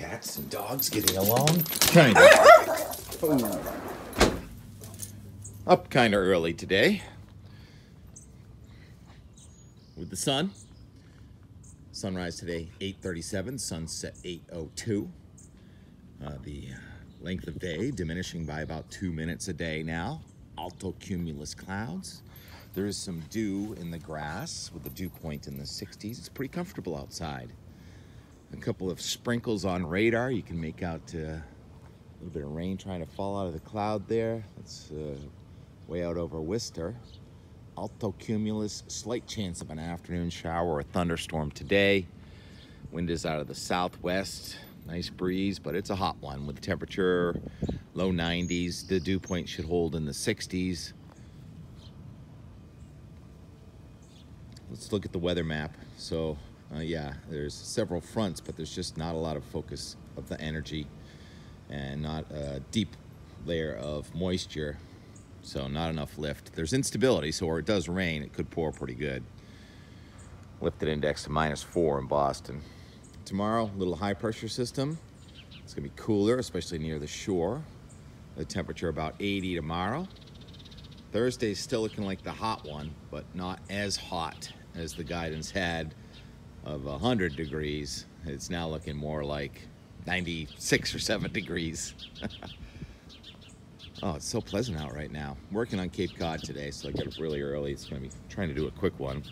Cats and dogs getting along. Kind of. Up kind of early today. With the sun. Sunrise today 8:37, sunset 8:02. Uh, the length of day diminishing by about two minutes a day now. Alto cumulus clouds. There is some dew in the grass with the dew point in the 60s. It's pretty comfortable outside. A couple of sprinkles on radar. You can make out uh, a little bit of rain trying to fall out of the cloud there. That's uh, way out over Worcester. Alto cumulus, slight chance of an afternoon shower or thunderstorm today. Wind is out of the southwest. Nice breeze, but it's a hot one with temperature low 90s. The dew point should hold in the 60s. Let's look at the weather map. So, uh, yeah, there's several fronts, but there's just not a lot of focus of the energy and not a deep layer of moisture. So, not enough lift. There's instability, so where it does rain, it could pour pretty good. Lifted index to minus four in Boston. Tomorrow, little high pressure system. It's gonna be cooler, especially near the shore. The temperature about 80 tomorrow. Thursday's still looking like the hot one, but not as hot as the guidance had of 100 degrees. It's now looking more like 96 or 7 degrees. oh, it's so pleasant out right now. Working on Cape Cod today, so I get up really early. It's going to be trying to do a quick one.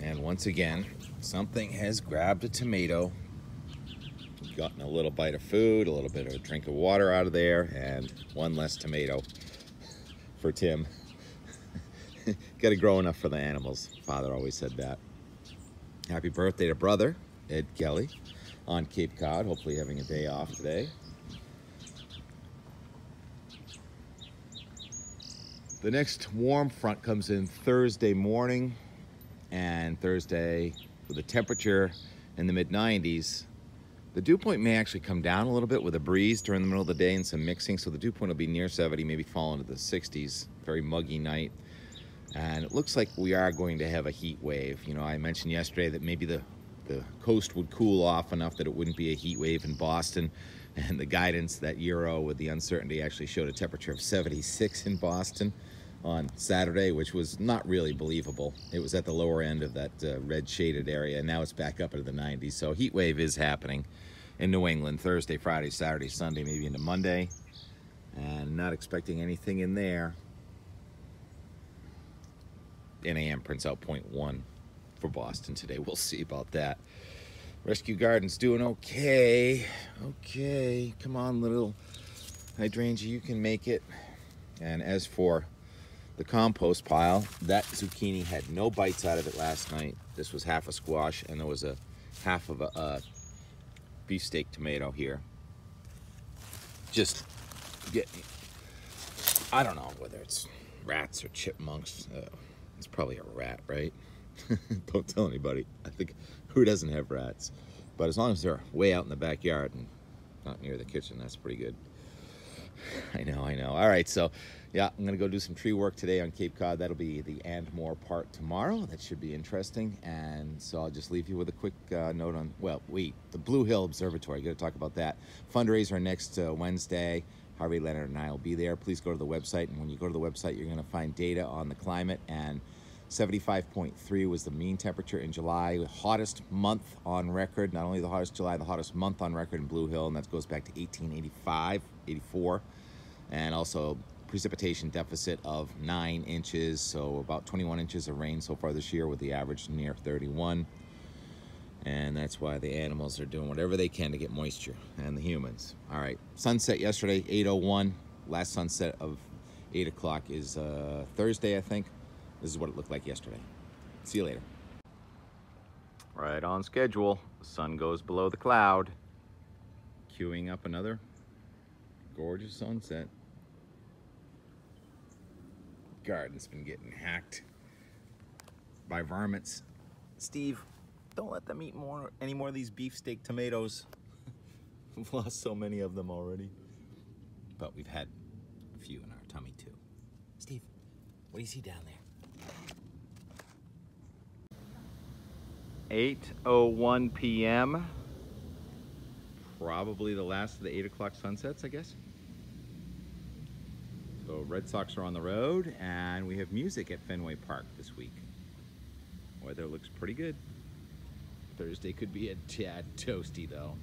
And once again, something has grabbed a tomato, gotten a little bite of food, a little bit of a drink of water out of there, and one less tomato for Tim. Got to grow enough for the animals. Father always said that. Happy birthday to brother, Ed Kelley, on Cape Cod. Hopefully having a day off today. The next warm front comes in Thursday morning, and Thursday with a temperature in the mid 90s. The dew point may actually come down a little bit with a breeze during the middle of the day and some mixing, so the dew point will be near 70, maybe fall into the 60s. Very muggy night. And it looks like we are going to have a heat wave. You know, I mentioned yesterday that maybe the, the coast would cool off enough that it wouldn't be a heat wave in Boston. And the guidance, that Euro with the uncertainty, actually showed a temperature of 76 in Boston on Saturday, which was not really believable. It was at the lower end of that uh, red shaded area, and now it's back up into the 90s. So heat wave is happening in New England Thursday, Friday, Saturday, Sunday, maybe into Monday. And not expecting anything in there. NAM prints out 0.1 for Boston today. We'll see about that. Rescue Garden's doing okay. Okay, come on, little hydrangea, you can make it. And as for the compost pile, that zucchini had no bites out of it last night. This was half a squash, and there was a half of a, a beefsteak tomato here. Just get, I don't know whether it's rats or chipmunks. Uh, it's probably a rat, right? don't tell anybody. I think who doesn't have rats? But as long as they're way out in the backyard and not near the kitchen, that's pretty good. I know, I know. All right, so yeah, I'm gonna go do some tree work today on Cape Cod. That'll be the and more part tomorrow. That should be interesting. And so I'll just leave you with a quick uh, note on, well, wait, the Blue Hill Observatory. Got to talk about that. Fundraiser next uh, Wednesday. Harvey Leonard and I will be there. Please go to the website, and when you go to the website, you're gonna find data on the climate and 75.3 was the mean temperature in July, hottest month on record. Not only the hottest July, the hottest month on record in Blue Hill, and that goes back to 1885, 84. And also precipitation deficit of nine inches, so about 21 inches of rain so far this year with the average near 31. And that's why the animals are doing whatever they can to get moisture, and the humans. All right, sunset yesterday, 8.01. Last sunset of 8 o'clock is uh, Thursday, I think. This is what it looked like yesterday. See you later. Right on schedule. The sun goes below the cloud. Queuing up another gorgeous sunset. Garden's been getting hacked by varmints. Steve, don't let them eat more any more of these beefsteak tomatoes. we've lost so many of them already. But we've had a few in our tummy too. Steve, what do you see down there? 8.01 p.m. probably the last of the 8 o'clock sunsets, I guess. So Red Sox are on the road, and we have music at Fenway Park this week. Weather looks pretty good. Thursday could be a tad toasty, though.